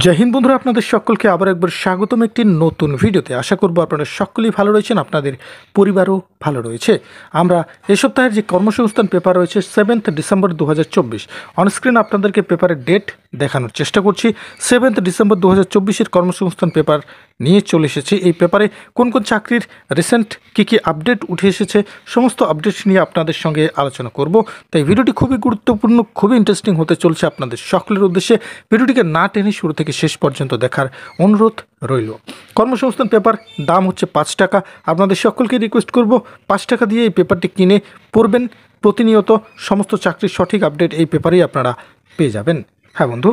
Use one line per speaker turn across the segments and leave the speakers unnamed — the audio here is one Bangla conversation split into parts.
জয় হিন্দ বন্ধুরা, আপনাদের সকলকে আবার একবার স্বাগতম একটি নতুন ভিডিওতে। আশা করব আপনারা সকলেই ভালো রয়েছেন, আপনাদের পরিবারও ভালো রয়েছে। আমরা এ সপ্তাহের যে কর্মসংস্থান পেপার রয়েছে সেভেন্থ ডিসেম্বর দু হাজার চব্বিশ অনস্ক্রিন আপনাদেরকে পেপারের ডেট দেখানোর চেষ্টা করছি। সেভেন্থ ডিসেম্বর দু হাজার চব্বিশের কর্মসংস্থান পেপার নিয়ে চলে এসেছি এই পেপারে কোন কোন চাকরির রিসেন্ট কী কী আপডেট উঠে এসেছে, সমস্ত আপডেট নিয়ে আপনাদের সঙ্গে আলোচনা করব। তাই ভিডিওটি খুবই গুরুত্বপূর্ণ, খুবই ইন্টারেস্টিং হতে চলছে আপনাদের সকলের উদ্দেশ্যে। ভিডিওটিকে না টেনে শুরু থেকে শেষ পর্যন্ত দেখার অনুরোধ রইল। কর্মসংস্থান পেপার, দাম হচ্ছে পাঁচ টাকা। আপনাদের সকলকে রিকোয়েস্ট করব, পাঁচ টাকা দিয়ে এই পেপারটি কিনে পড়বেন। প্রতিনিয়ত সমস্ত চাকরির সঠিক আপডেট এই পেপারেই আপনারা পেয়ে যাবেন। হ্যাঁ বন্ধু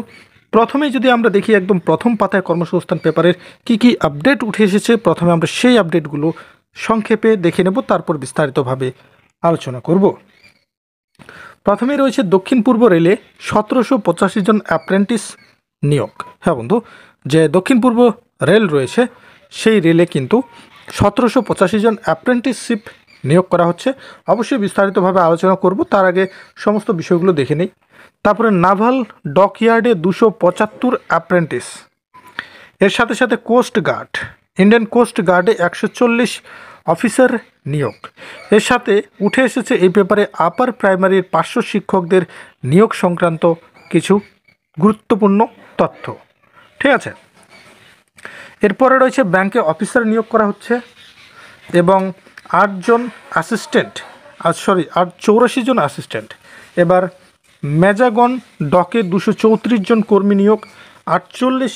প্রথমেই যদি আমরা দেখি একদম প্রথম পাতায় কর্মসংস্থান পেপারের কি কি আপডেট উঠে এসেছে, প্রথমে আমরা সেই আপডেটগুলো সংক্ষেপে দেখে নেব, তারপর বিস্তারিতভাবে আলোচনা করব। প্রথমে রয়েছে দক্ষিণ পূর্ব রেলে সতেরোশো পঁচাশি জন অ্যাপ্রেন্টিস নিয়োগ। হ্যাঁ বন্ধু, যে দক্ষিণ পূর্ব রেল রয়েছে, সেই রেলে কিন্তু সতেরোশো পঁচাশি জন অ্যাপ্রেন্টিসশিপ নিয়োগ করা হচ্ছে। অবশ্যই বিস্তারিতভাবে আলোচনা করব, তার আগে সমস্ত বিষয়গুলো দেখে নেই। তারপরে নাভাল ডকইয়ার্ডে দুশো পঁচাত্তর অ্যাপ্রেন্টিস। এর সাথে সাথে কোস্ট গার্ড, ইন্ডিয়ান কোস্ট গার্ডে একশো চল্লিশ অফিসার নিয়োগ। এর সাথে উঠে এসেছে এই পেপারে আপার প্রাইমারির পার্শ্ব শিক্ষকদের নিয়োগ সংক্রান্ত কিছু গুরুত্বপূর্ণ তথ্য। ঠিক আছে? এরপরে রয়েছে ব্যাংকে অফিসার নিয়োগ করা হচ্ছে এবং আটজন অ্যাসিস্ট্যান্ট আর সরি, আট, চৌরাশি জন অ্যাসিস্ট্যান্ট। এবার ম্যাজাগন ডকে দুশো চৌত্রিশ জন কর্মী নিয়োগ, আটচল্লিশ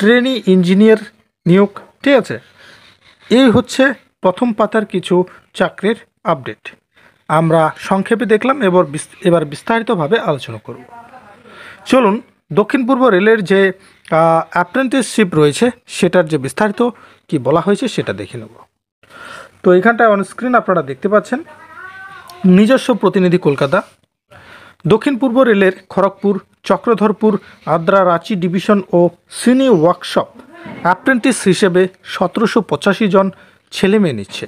ট্রেনি ইঞ্জিনিয়ার নিয়োগ, ঠিক আছে? এই হচ্ছে প্রথম পাতার কিছু চাকরির আপডেট। আমরা সংক্ষেপে দেখলাম, এবার এবার বিস্তারিতভাবে আলোচনা করব। চলুন, দক্ষিণ পূর্ব রেলের যে অ্যাপ্রেন্টিসশিপ রয়েছে, সেটার যে বিস্তারিত কি বলা হয়েছে, সেটা দেখে নেব। তো এখানটায় অনস্ক্রিন আপনারা দেখতে পাচ্ছেন, নিজস্ব প্রতিনিধি কলকাতা দক্ষিণ পূর্ব রেলের খড়গপুর, চক্রধরপুর, আদ্রা, রাঁচি ডিভিশন ও সিনি ওয়ার্কশপ অ্যাপ্রেন্টিস হিসেবে সতেরোশো পঁচাশি জন ছেলে মেয়ে নিচ্ছে।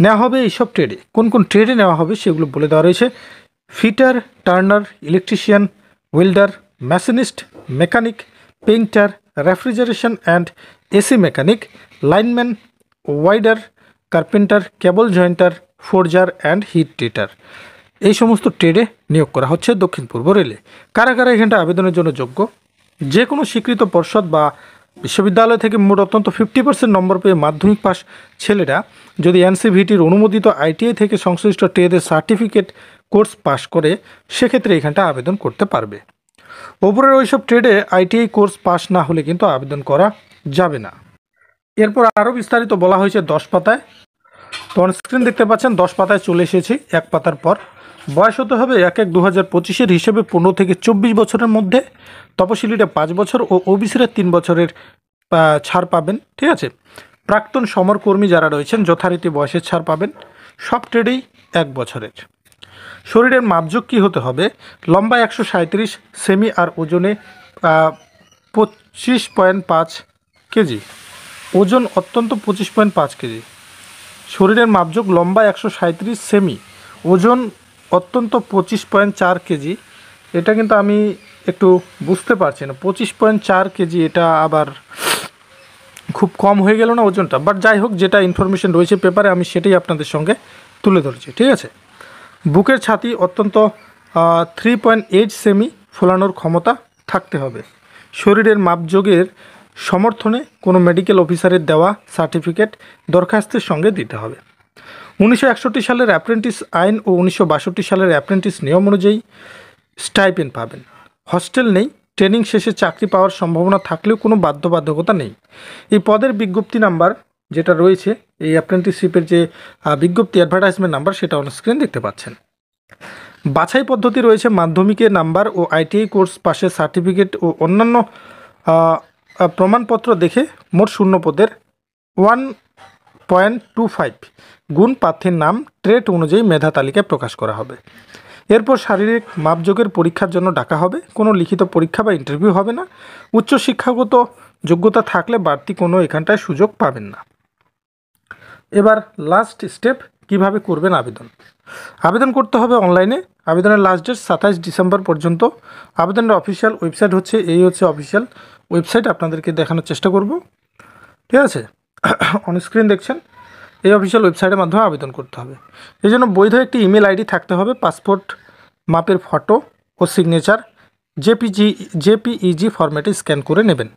নেওয়া হবে এইসব ট্রেডে কোন কোন ট্রেডে নেওয়া হবে সেগুলো বলে দেওয়া রয়েছে। Fitter, turner, electrician, welder machinist mechanic, painter, refrigeration and AC mechanic, lineman, wider, carpenter, cable jointer, forger and heat treater এই সমস্ত ট্রেডে নিয়োগ করা হচ্ছে দক্ষিণ পূর্ব রেলে। কারা কারা এখানটা আবেদনের জন্য যোগ্য। যে কোনো স্বীকৃত পর্ষদ বা বিশ্ববিদ্যালয় থেকে মোট অত্যন্ত ফিফটি পার্সেন্ট নম্বর পেয়ে মাধ্যমিক পাস ছেলেরা যদি এনসিভিটির অনুমোদিত আইটিআই থেকে সংশ্লিষ্ট ট্রেডের সার্টিফিকেট কোর্স পাশ করে, সেক্ষেত্রে এখানটা আবেদন করতে পারবে। ওপরের ওইসব ট্রেডে আইটিআই কোর্স পাস না হলে কিন্তু আবেদন করা যাবে না। এরপর আরও বিস্তারিত বলা হয়েছে দশ পাতায়। তো স্ক্রিন দেখতে পাচ্ছেন, দশ পাতায় চলে এসেছি, এক পাতার পর। বয়স হতে হবে এক এক দু হাজার পঁচিশের হিসেবে পনেরো থেকে চব্বিশ বছরের মধ্যে। তপশিলিটা পাঁচ বছর ও ওবিসিরা তিন বছরের ছাড় পাবেন, ঠিক আছে? প্রাক্তন সমরকর্মী যারা রয়েছেন, যথারীতি বয়সের ছাড় পাবেন। সব ট্রেডেই এক বছরের। শরীরের মাপযোগ কী হতে হবে? লম্বা একশো সাঁত্রিশ সেমি আর ওজনে পঁচিশ পয়েন্ট পাঁচ কেজি। ওজন অত্যন্ত পঁচিশ পয়েন্ট পাঁচ কেজি। শরীরের মাপযোগ লম্বা একশো সাঁত্রিশ সেমি। ওজন অত্যন্ত পঁচিশ পয়েন্ট চার কেজি। এটা কিন্তু আমি একটু বুঝতে পারছি না। পঁচিশ পয়েন্ট চার কেজি এটা আবার খুব কম হয়ে গেল না ওজনটা? বাট যাই হোক, যেটা ইনফরমেশন রয়েছে পেপারে আমি সেটাই আপনাদের সঙ্গে তুলে ধরেছি, ঠিক আছে? বুকের ছাতি অত্যন্ত থ্রি পয়েন্ট এইট সেমি ফোলানোর ক্ষমতা থাকতে হবে। শরীরের মাপযোগের সমর্থনে কোনো মেডিকেল অফিসারের দেওয়া সার্টিফিকেট দরখাস্তের সঙ্গে দিতে হবে। উনিশশো একষট্টি সালের অ্যাপ্রেন্টিস আইন ও উনিশশো বাষট্টি সালের অ্যাপ্রেন্টিস নিয়ম অনুযায়ী স্টাইপেন পাবেন। হস্টেল নেই, ট্রেনিং শেষে চাকরি পাওয়ার সম্ভাবনা থাকলেও কোনো বাধ্যবাধকতা নেই। এই পদের বিজ্ঞপ্তি নাম্বার যেটা রয়েছে, এই অ্যাপ্রেন্টিসশিপের যে বিজ্ঞপ্তি অ্যাডভার্টাইজমেন্ট নাম্বার সেটা অন স্ক্রিন দেখতে পাচ্ছেন। বাছাই পদ্ধতি রয়েছে মাধ্যমিকের নাম্বার ও আইটিআই কোর্স পাশের সার্টিফিকেট ও অন্যান্য প্রমাণপত্র দেখে মোট শূন্য পদের ওয়ান পয়েন্ট টু ফাইভ। গুণ প্রার্থীর নাম ট্রেট অনুযায়ী মেধা তালিকায় প্রকাশ করা হবে। এরপর শারীরিক মাপযোগের পরীক্ষার জন্য ডাকা হবে। কোনো লিখিত পরীক্ষা বা ইন্টারভিউ হবে না। উচ্চশিক্ষাগত যোগ্যতা থাকলে বাড়তি কোনো এখানটায় সুযোগ পাবেন না। এবার লাস্ট স্টেপ কীভাবে করবেন আবেদন? আবেদন করতে হবে অনলাইনে আবেদনের লাস্ট ডেট সাতাইশ ডিসেম্বর পর্যন্ত। আবেদনের অফিসিয়াল ওয়েবসাইট হচ্ছে, এই হচ্ছে অফিসিয়াল ওয়েবসাইট আপনাদেরকে দেখানোর চেষ্টা করব। ঠিক আছে? অন স্ক্রিন দেখছেন, এই অফিসিয়াল ওয়েবসাইটের মাধ্যমে আবেদন করতে হবে। এই জন্য বৈধ একটি ইমেল আইডি থাকতে হবে পাসপোর্ট মাপের ফটো ও সিগনেচার জেপিজি জেপিইজি ফরম্যাটে স্ক্যান করে নেবেন।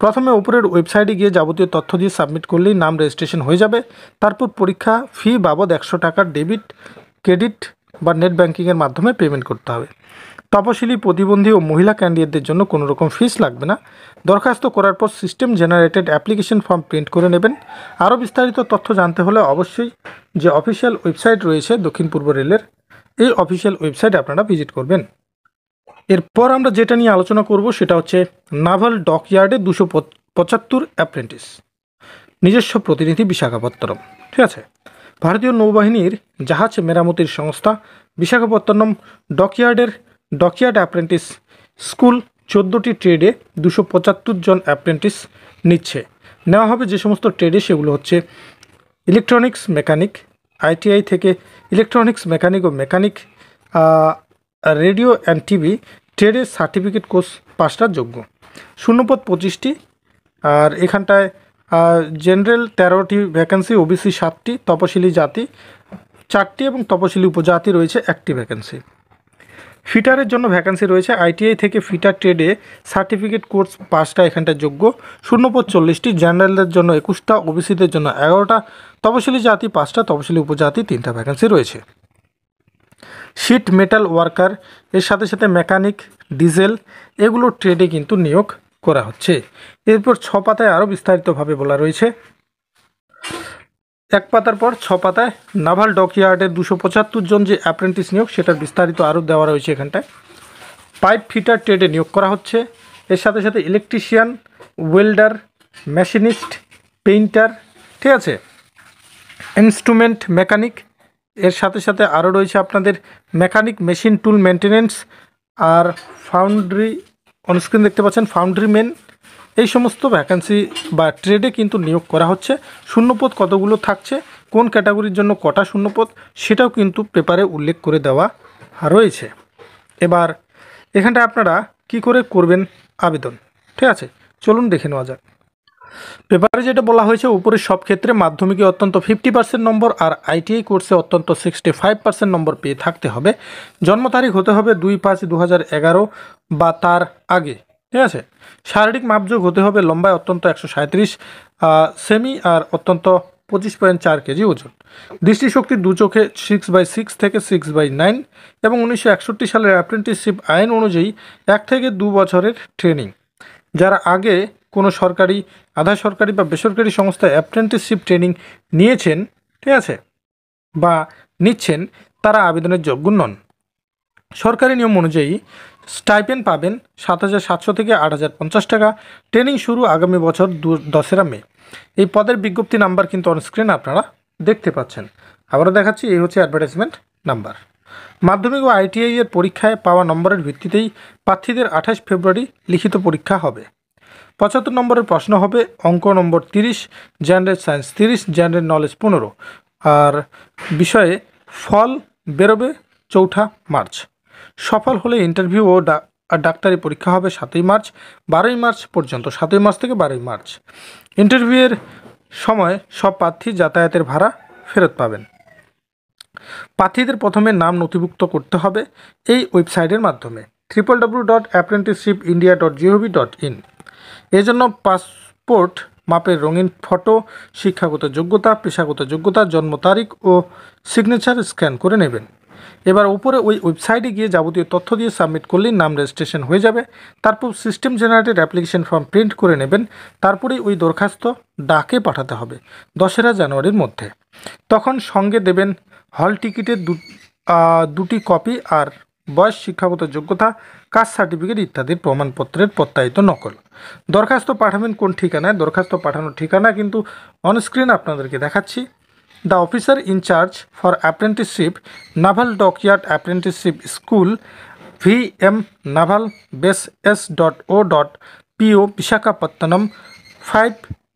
প্রথমে উপরের ওয়েবসাইটে গিয়ে যাবতীয় তথ্য দিয়ে সাবমিট করলেই নাম রেজিস্ট্রেশন হয়ে যাবে। তারপর পরীক্ষা ফি বাবদ একশো টাকার ডেবিট ক্রেডিট বা নেট ব্যাঙ্কিংয়ের মাধ্যমে পেমেন্ট করতে হবে। তপশিলি প্রতিবন্ধী ও মহিলা ক্যান্ডিডেটদের জন্য কোনো রকম ফিস লাগবে না। দরখাস্ত করার পর system generated application form print করে নেবেন। আরও বিস্তারিত তথ্য জানতে হলে অবশ্যই যে অফিসিয়াল ওয়েবসাইট রয়েছে দক্ষিণ পূর্ব রেলের, এই অফিসিয়াল ওয়েবসাইট আপনারা ভিজিট করবেন। এরপর আমরা যেটা নিয়ে আলোচনা করব সেটা হচ্ছে নাভাল ডকইয়ার্ডে দুশো পঁচাত্তর অ্যাপ্রেন্টিস। নিজস্ব প্রতিনিধি বিশাখাপত্তনম, ঠিক আছে? ভারতীয় নৌবাহিনীর জাহাজ মেরামতির সংস্থা বিশাখাপত্তনম ডকইয়ার্ডের ডকইয়ার্ড অ্যাপ্রেন্টিস স্কুল চোদ্দোটি ট্রেডে দুশো পঁচাত্তর জন অ্যাপ্রেন্টিস নিচ্ছে। নেওয়া হবে যে সমস্ত ট্রেডে সেগুলো হচ্ছে ইলেকট্রনিক্স মেকানিক আইটিআই থেকে ইলেকট্রনিক্স মেকানিক ও মেকানিক রেডিও অ্যান্ড টিভি ট্রেডের সার্টিফিকেট কোর্স পাঁচটার যোগ্য। শূন্যপদ পঁচিশটি, আর এখানটায় জেনারেল তেরোটি ভ্যাকেন্সি ওবিসি সাতটি, তপশিলি জাতি চারটি এবং তপশিলি উপজাতি রয়েছে একটি ভ্যাকেন্সি ফিটারের জন্য ভ্যাকেন্সি রয়েছে। আইটিআই থেকে ফিটার ট্রেডে সার্টিফিকেট কোর্স পাঁচটা এখানটায় যোগ্য। শূন্যপদ চল্লিশটি, জেনারেলদের জন্য একুশটা, ওবিসিদের জন্য এগারোটা, তপশিলি জাতি পাঁচটা, তপশিলি উপজাতি তিনটা ভ্যাকেন্সি রয়েছে। শিট মেটাল ওয়ার্কার, এর সাথে সাথে মেকানিক, ডিজেল, এগুলো ট্রেডে কিন্তু নিয়োগ করা হচ্ছে। এরপর ছ পাতায় আরও বিস্তারিতভাবে বলা রয়েছে। এক পাতার পর ছ পাতায় নাভাল ডকইয়ার্ডের দুশো পঁচাত্তর জন যে অ্যাপ্রেন্টিস নিয়োগ, সেটার বিস্তারিত আরও দেওয়া রয়েছে এখানটায়। পাইপ ফিটার ট্রেডে নিয়োগ করা হচ্ছে। এর সাথে সাথে ইলেকট্রিশিয়ান, ওয়েল্ডার, মেশিনিস্ট, পেইন্টার, ঠিক আছে? ইনস্ট্রুমেন্ট মেকানিক, এর সাথে সাথে আরও রয়েছে আপনাদের মেকানিক মেশিন টুল মেনটেনেন্স আর ফাউন্ড্রি অনস্ক্রিন দেখতে পাচ্ছেন, ফাউন্ড্রি মেন এই সমস্ত ভ্যাকান্সি বা ট্রেডে কিন্তু নিয়োগ করা হচ্ছে। শূন্যপদ কতগুলো থাকছে? কোন ক্যাটাগরির জন্য কটা শূন্যপদ? সেটাও কিন্তু পেপারে উল্লেখ করে দেওয়া রয়েছে। এবার এখানটায় আপনারা কি করে করবেন? আবেদন। ঠিক আছে? চলুন দেখে নেওয়া যাক। পেপারে যেটা বলা হয়েছে, উপরের সব ক্ষেত্রে মাধ্যমিকে অত্যন্ত ফিফটি পার্সেন্ট নম্বর আর আইটিআই কোর্সে অত্যন্ত সিক্সটি ফাইভ পার্সেন্ট নম্বর পেয়ে থাকতে হবে। জন্ম তারিখ হতে হবে দুই পাঁচ দু বা তার আগে। ঠিক আছে? শারীরিক মাপযোগ হতে হবে লম্বায় অত্যন্ত একশো সেমি আর অত্যন্ত পঁচিশ পয়েন্ট চার কেজি ওজন। দৃষ্টিশক্তি দু চোখে সিক্স বাই সিক্স থেকে সিক্স বাই নাইন এবং উনিশশো একষট্টি সালের অ্যাপ্রেন্টিসশিপ আইন অনুযায়ী এক থেকে দু বছরের ট্রেনিং যারা আগে কোনো সরকারি, আধা সরকারি বা বেসরকারি সংস্থায় অ্যাপ্রেন্টিসশিপ ট্রেনিং নিয়েছেন, ঠিক আছে? বা নিচ্ছেন, তারা আবেদনের যোগ্য নন। সরকারি নিয়ম অনুযায়ী স্টাইপেন পাবেন সাত হাজার সাতশো থেকে আট হাজার পঞ্চাশ টাকা। ট্রেনিং শুরু আগামী বছর দু দশেরা মে। এই পদের বিজ্ঞপ্তি নাম্বার কিন্তু অনস্ক্রিন আপনারা দেখতে পাচ্ছেন। আবারও দেখাচ্ছি, এই হচ্ছে অ্যাডভার্টাইজমেন্ট নাম্বার। মাধ্যমিক ও আইটিআই এর পরীক্ষায় পাওয়া নম্বরের ভিত্তিতেই প্রার্থীদের আঠাশ ফেব্রুয়ারি লিখিত পরীক্ষা হবে। পঁচাত্তর নম্বরের প্রশ্ন হবে, অঙ্ক নম্বর তিরিশ জেনারেল সায়েন্স তিরিশ জেনারেল নলেজ পনেরো। আর বিষয়ে ফল বেরোবে চৌঠা মার্চ। সফল হলে ইন্টারভিউ ও আর ডাক্তারি পরীক্ষা হবে সাতই মার্চ, বারোই মার্চ পর্যন্ত। সাতই মার্চ থেকে বারোই মার্চ। ইন্টারভিউয়ের সময় সব প্রার্থী যাতায়াতের ভাড়া ফেরত পাবেন। প্রার্থীদের প্রথমে নাম নথিভুক্ত করতে হবে এই ওয়েবসাইটের মাধ্যমে। Triple W dot apprenticeship India dot GOV dot in এজন্য পাসপোর্ট মাপের রঙিন ফটো, শিক্ষাগত যোগ্যতা, পেশাগত যোগ্যতা, জন্ম তারিখ ও সিগনেচার স্ক্যান করে নেবেন। এবার উপরে ওই ওয়েবসাইটে গিয়ে যাবতীয় তথ্য দিয়ে সাবমিট করলেই নাম রেজিস্ট্রেশন হয়ে যাবে। তারপর system generated application form print করে নেবেন। তারপরেই ওই দরখাস্ত ডাকে পাঠাতে হবে দশেরা জানুয়ারির মধ্যে। তখন সঙ্গে দেবেন হল টিকিটের দুটি কপি আর বয়স, শিক্ষাগত যোগ্যতা, কাস্ট সার্টিফিকেট ইত্যাদির প্রমাণপত্রের প্রত্যায়িত নকল। দরখাস্ত পাঠাবেন কোন ঠিকানায়? দরখাস্ত পাঠানোর ঠিকানা কিন্তু অনস্ক্রিন আপনাদেরকে দেখাচ্ছি। The officer in charge for apprenticeship naval dockyard apprenticeship school V M naval base S dot O dot PO Visakhapatnam five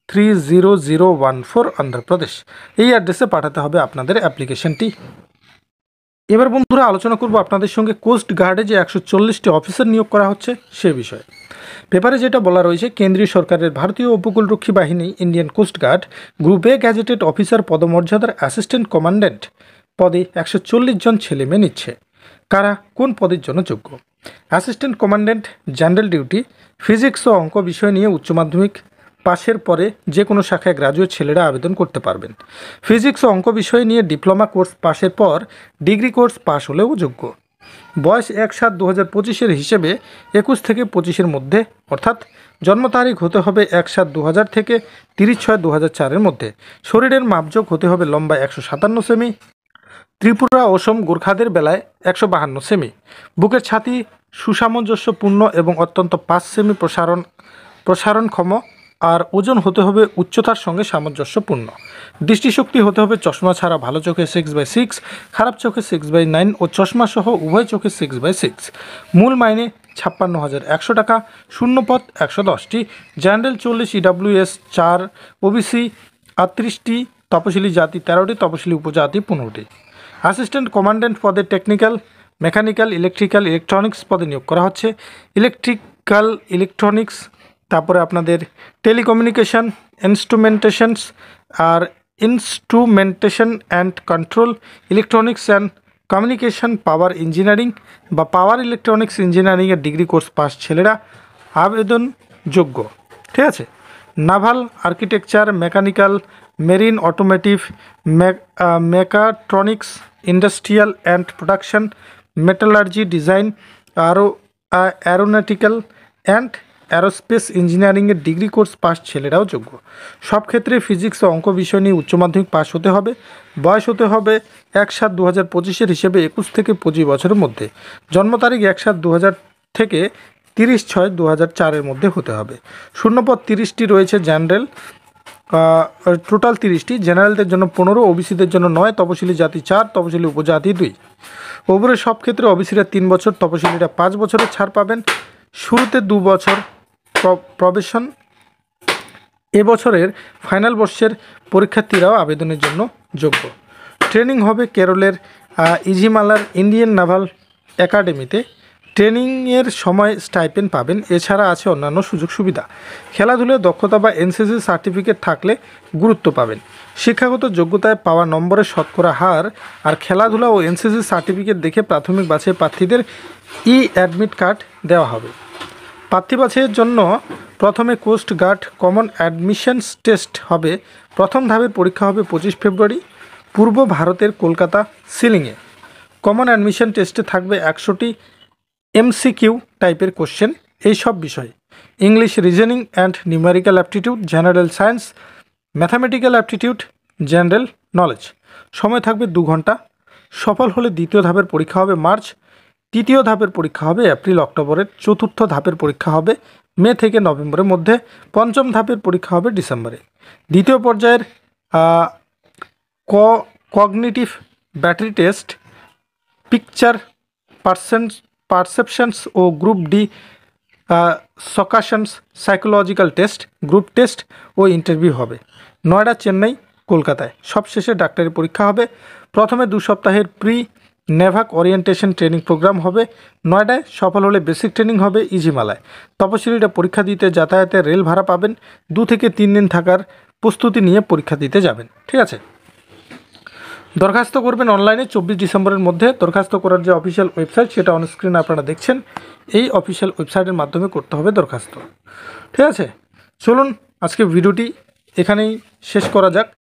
three zero zero one four Andhra Pradesh এই অ্যাড্রেসে পাঠাতে হবে আপনাদের অ্যাপ্লিকেশনটি এবার বন্ধুরা আলোচনা করব আপনাদের সঙ্গে কোস্ট গার্ডে যে একশো চল্লিশটি অফিসার নিয়োগ করা হচ্ছে সে বিষয়ে। পেপারে যেটা বলা রয়েছে, কেন্দ্রীয় সরকারের ভারতীয় উপকূলরক্ষী বাহিনী Indian coast guard group A gazetted officer পদমর্যাদার অ্যাসিস্ট্যান্ট কমান্ড্যান্ট পদে একশো চল্লিশ জন ছেলে মেয়ে নিচ্ছে। কারা, কোন পদের জন্য যোগ্য? Assistant commandant general duty physics ও অঙ্ক বিষয় নিয়ে উচ্চ মাধ্যমিক পাশের পরে যে কোনো শাখায় গ্রাজুয়েট ছেলেরা আবেদন করতে পারবেন। ফিজিক্স ও অঙ্ক বিষয় নিয়ে ডিপ্লোমা কোর্স পাশের পর ডিগ্রি কোর্স পাশ হলেও যোগ্য। বয়স এক সাত দু হাজার পঁচিশের হিসেবে একুশ থেকে পঁচিশের মধ্যে, অর্থাৎ জন্ম তারিখ হতে হবে এক সাত দু হাজার থেকে তিরিশ ছয় দু হাজার চারের মধ্যে। শরীরের মাপযোগ হতে হবে লম্বা একশো সাতান্ন সেমি। ত্রিপুরা অসম গোর্খাদের বেলায় একশো বাহান্ন সেমি। বুকের ছাতি সুসামঞ্জস্যপূর্ণ এবং অত্যন্ত পাঁচ সেমি প্রসারণ প্রসারণক্ষম আর ওজন হতে হবে উচ্চতার সঙ্গে সামঞ্জস্যপূর্ণ। দৃষ্টিশক্তি হতে হবে চশমা ছাড়া ভালো চোখে সিক্স বাই সিক্স খারাপ চোখে সিক্স বাই নাইন ও চশমা সহ উভয় চোখে সিক্স বাই সিক্স মূল মাইনে ছাপ্পান্ন হাজার একশো টাকা, শূন্যপদ একশো দশটি। জেনারেল চল্লিশ ইডাব্লিউএস চার ওবিসি আটত্রিশটি, তপশিলি জাতি তেরোটি, তপশিলি উপজাতি পনেরোটি। অ্যাসিস্ট্যান্ট কমান্ড্যান্ট পদে টেকনিক্যাল মেকানিক্যাল ইলেকট্রিক্যাল ইলেকট্রনিক্স পদে নিয়োগ করা হচ্ছে। ইলেকট্রিক্যাল ইলেকট্রনিক্স তারপরে আপনাদের telecommunication instrumentations R instrumentation and control electronics and communication power engineering বা পাওয়ার ইলেকট্রনিক্স ইঞ্জিনিয়ারিংয়ের ডিগ্রি কোর্স পাস ছেলেরা আবেদন যোগ্য। ঠিক আছে? Naval architecture mechanical marine automotive mechatronics industrial and production metallurgy design আরও অ্যারোনটিক্যাল অ্যান্ড অ্যারোস্পেস ইঞ্জিনিয়ারিংয়ের ডিগ্রি কোর্স পাস ছেলেরাও যোগ্য। সব ক্ষেত্রে ফিজিক্স ও অঙ্ক বিষয় নিয়ে উচ্চ মাধ্যমিক পাস হতে হবে। বয়স হতে হবে এক সাত দু হাজার পঁচিশের হিসেবে একুশ থেকে পঁচিশ বছরের মধ্যে। জন্ম তারিখ এক সাত দু হাজার থেকে তিরিশ ছয় দু হাজার চারের মধ্যে হতে হবে। শূন্যপদ তিরিশটি রয়েছে জেনারেল। টোটাল তিরিশটি। জেনারেলদের জন্য পনেরো, ওবিসিদের জন্য নয়, তপশিলি জাতি চার, তপশিলি উপজাতি দুই। ওপরে সব ক্ষেত্রে ওবিসিরা তিন বছর, তপশিলিরা পাঁচ বছরের ছাড় পাবেন। শুরুতে দু বছর প্রবেশন। এবছরের ফাইনাল বর্ষের পরীক্ষার্থীরাও আবেদনের জন্য যোগ্য। ট্রেনিং হবে কেরলের ইজিমালার ইন্ডিয়ান নাভাল একাডেমিতে। ট্রেনিংয়ের সময় স্টাইপেন পাবেন, এছাড়া আছে অন্যান্য সুযোগ সুবিধা। খেলাধুলায় দক্ষতা বা এনসিসি সার্টিফিকেট থাকলে গুরুত্ব পাবেন। শিক্ষাগত যোগ্যতায় পাওয়া নম্বরের শতকরা হার, আর খেলাধুলা ও এনসিসি সার্টিফিকেট দেখে প্রাথমিক বাছাই প্রার্থীদের ই অ্যাডমিট কার্ড দেওয়া হবে। প্রার্থী বাছাইয়ের জন্য প্রথমে coast guard common admissions test হবে। প্রথম ধাপের পরীক্ষা হবে পঁচিশ ফেব্রুয়ারি, পূর্ব ভারতের কলকাতা সিলিংয়ে। কমন অ্যাডমিশন টেস্টে থাকবে একশোটি এমসিকিউ টাইপের কোশ্চেন, এই সব বিষয়ে। English reasoning and numerical aptitude, general science, mathematical aptitude, general knowledge. সময় থাকবে দু ঘণ্টা। সফল হলে দ্বিতীয় ধাপের পরীক্ষা হবে মার্চ তৃতীয় ধাপের পরীক্ষা হবে এপ্রিল, অক্টোবরের চতুর্থ ধাপের পরীক্ষা হবে মে থেকে নভেম্বরের মধ্যে, পঞ্চম ধাপের পরীক্ষা হবে ডিসেম্বরে। দ্বিতীয় পর্যায়ের ক cognitive battery test picture percent perceptions ও group discussions psychological test group test ও ইন্টারভিউ হবে। নয়ডা, চেন্নাই, কলকাতায়। সবশেষে ডাক্তারি পরীক্ষা হবে। প্রথমে দু সপ্তাহের pre NAVAC orientation training programme হবে। নয়ডায় সফল হলে বেসিক ট্রেনিং হবে ইজিমালায়। তপশিলিরা পরীক্ষা দিতে যাতায়াতে রেল ভাড়া পাবেন। দু থেকে তিন দিন থাকার প্রস্তুতি নিয়ে পরীক্ষা দিতে যাবেন। ঠিক আছে? দরখাস্ত করবেন অনলাইনে চব্বিশ ডিসেম্বরের মধ্যে। দরখাস্ত করার যে অফিসিয়াল ওয়েবসাইট, সেটা অনস্ক্রিনে আপনারা দেখছেন। এই অফিসিয়াল ওয়েবসাইটের মাধ্যমে করতে হবে দরখাস্ত। ঠিক আছে? চলুন আজকে ভিডিওটি এখানেই শেষ করা যাক।